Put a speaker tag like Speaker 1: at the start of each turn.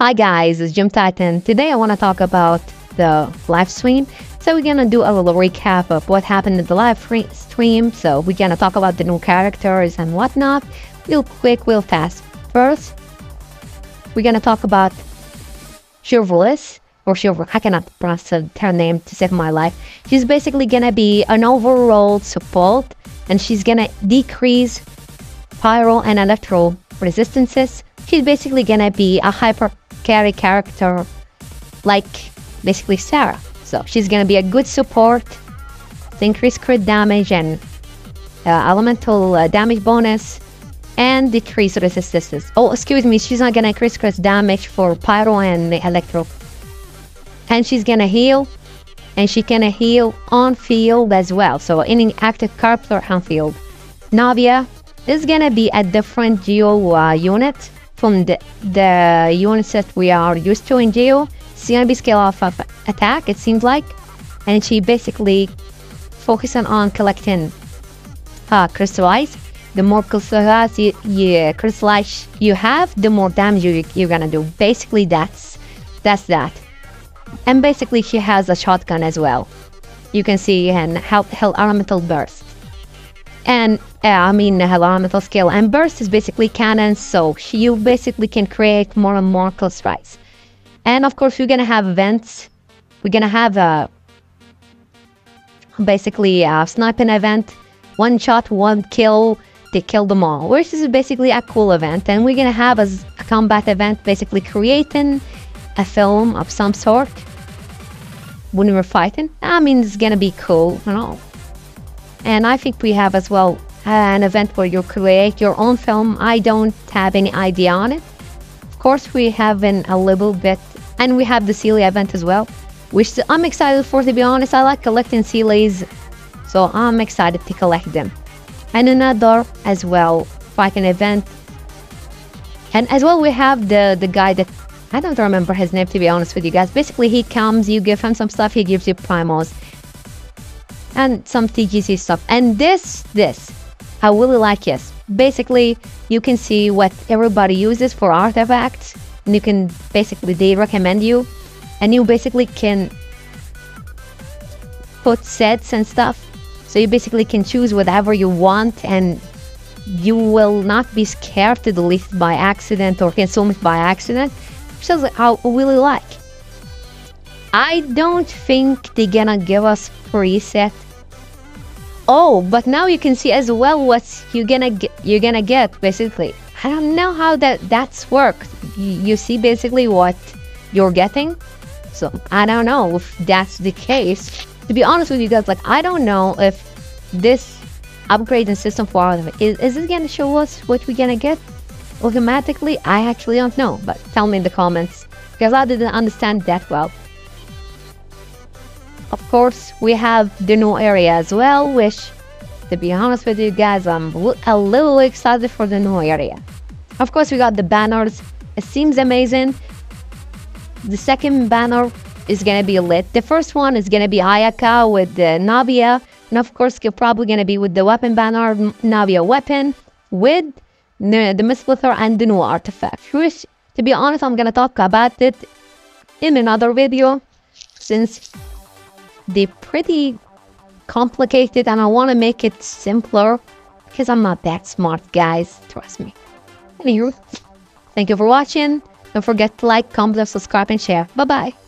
Speaker 1: Hi guys, it's Gem Titan. Today I want to talk about the live stream. So we're gonna do a little recap of what happened in the live stream. So we're gonna talk about the new characters and whatnot. Real quick, real fast. First, we're gonna talk about Shivlis or Shivr. I cannot pronounce her name to save my life. She's basically gonna be an overall support, and she's gonna decrease pyro and electro resistances. She's basically gonna be a hyper carry character like basically Sara. So she's gonna be a good support to increase crit damage and uh, elemental uh, damage bonus and decrease resistances. Oh, excuse me, she's not gonna increase crit damage for pyro and electro. And she's gonna heal and she can heal on field as well. So any active character on field. Navia is gonna be a different geo uh, unit from the, the units that we are used to in Geo. It's gonna be scale off of attack, it seems like. And she basically focusing on collecting uh, crystallize. The more crystallize you, you, crystallize you have, the more damage you, you're gonna do. Basically, that's that's that. And basically, she has a shotgun as well. You can see and help Hell Elemental Burst. And uh, I mean, elemental skill. And burst is basically cannon, so you basically can create more and more close strikes. And of course, we're gonna have events. We're gonna have a basically a sniping event. One shot, one kill, they kill them all. Which is basically a cool event. And we're gonna have a, a combat event, basically creating a film of some sort when we're fighting. I mean, it's gonna be cool, you know. And I think we have as well uh, an event where you create your own film. I don't have any idea on it. Of course, we have in a little bit, and we have the Celia event as well, which I'm excited for. To be honest, I like collecting Celias, so I'm excited to collect them. And another as well, fighting event. And as well, we have the the guy that I don't remember his name to be honest with you guys. Basically, he comes, you give him some stuff, he gives you primals and some TGC stuff. And this, this, I really like this. Basically, you can see what everybody uses for artifacts, and you can basically, they recommend you, and you basically can put sets and stuff. So you basically can choose whatever you want, and you will not be scared to delete it by accident or consume it by accident, which is I really like. I don't think they're gonna give us preset. Oh, but now you can see as well what you're gonna get. You're gonna get basically. I don't know how that that's worked. You see basically what you're getting. So I don't know if that's the case. To be honest with you guys, like I don't know if this upgrading system for all of it is is it gonna show us what we're gonna get automatically? I actually don't know, but tell me in the comments because I didn't understand that well. Of course, we have the new area as well, which, to be honest with you guys, I'm a little excited for the new area. Of course, we got the banners. It seems amazing. The second banner is gonna be lit. The first one is gonna be Ayaka with the Navia, and of course, you're probably gonna be with the weapon banner, Navia weapon, with the, the Mistsplitter and the new artifact. Which, to be honest, I'm gonna talk about it in another video, since they're pretty complicated and I want to make it simpler because I'm not that smart, guys. Trust me. Anywho, thank you for watching. Don't forget to like, comment, subscribe, and share. Bye-bye.